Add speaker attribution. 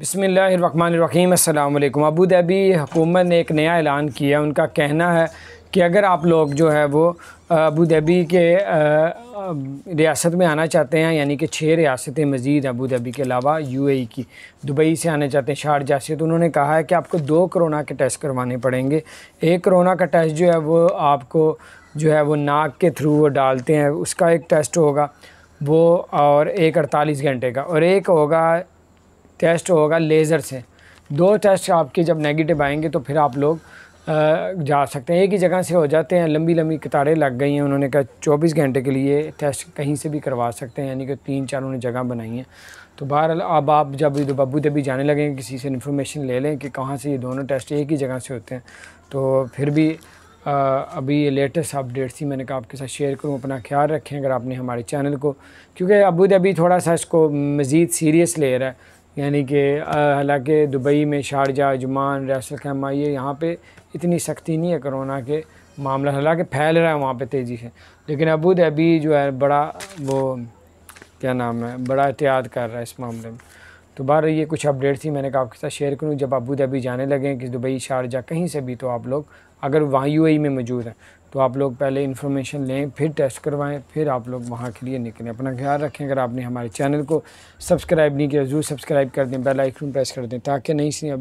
Speaker 1: بسم اللہ الرحمن الرحیم، السلام علیکم۔ ابو دھابی حکومت نے ایک نیا اعلان کیا، ان کا کہنا ہے کہ اگر آپ لوگ جو ہے وہ ابو دھابی کے ریاست میں آنا چاہتے ہیں یعنی کہ چھ ریاستیں مزید ابو دھابی کے علاوہ یو اے ای کی، دبئی سے آنا چاہتے ہیں شارجہ سے تو انہوں نے کہا ہے کہ آپ کو دو کرونا کے ٹیسٹ کروانے پڑیں گے۔ ایک کرونا کا ٹیسٹ جو ہے وہ آپ کو جو ہے وہ ناک کے تھرو وہ ڈالتے ہیں، اس کا ایک ٹیسٹ ہوگا وہ، اور ایک اڑتالیس گھنٹے کا۔ اور ایک ہوگا ٹیسٹ ہوگا لیزر سے۔ دو ٹیسٹ آپ کے جب نیگیٹو آئیں گے تو پھر آپ لوگ جا سکتے ہیں۔ ایک ہی جگہ سے ہو جاتے ہیں، لمبی لمبی قطاریں لگ گئی ہیں۔ انہوں نے کہا چوبیس گھنٹے کے لیے ٹیسٹ کہیں سے بھی کروا سکتے ہیں یعنی کہ تین چار انہوں نے جگہ بنائی ہیں۔ تو بہرحال اب آپ جب ابو دبی جانے لگیں کسی سے انفارمیشن لے لیں کہ کہاں سے یہ دونوں ٹیسٹ ایک ہی جگہ سے ہوتے ہیں۔ تو پھر بھی ابھی یہ لیٹسٹ اپڈیٹ تھی، میں نے کہا آپ کے ساتھ شیئر کروں، اپنا خیال رکھیں۔ اگر آپ نے ہمارے چینل کو، کیونکہ ابو دھابی تھوڑا سا اس کو مزید سیریس لے رہا ہے۔ یعنی کہ حالانکہ دبئی میں شارجہ، عجمان، ریاست الخیمہ یہ یہاں پہ اتنی سختی نہیں ہے کرونا کے معاملہ، حالانکہ پھیل رہا ہے وہاں پہ تیزی سے۔ لیکن ابو دھابی جو ہے، بڑا وہ، کیا نام ہے، بڑا احتیاط کر رہا ہے اس معاملے میں۔ تو بہر یہ کچھ اپڈیٹ تھی، میں نے کہا آپ کے ساتھ شیئر کروں۔ جب ابو دھابی جانے لگیں کہ دبئی شارجہ کہیں سے بھی، تو آپ لوگ، اگر وہاں یو اے ای میں موجود ہیں تو آپ لوگ پہلے انفارمیشن لیں، پھر ٹیسٹ کروائیں، پھر آپ لوگ وہاں کے لیے نکلیں۔ اپنا خیال رکھیں، اگر آپ نے ہمارے چینل کو سبسکرائب نہیں کیا، ضرور سبسکرائب کر دیں بیل آئیکن پریس کر دیں تاکہ نئی سی اب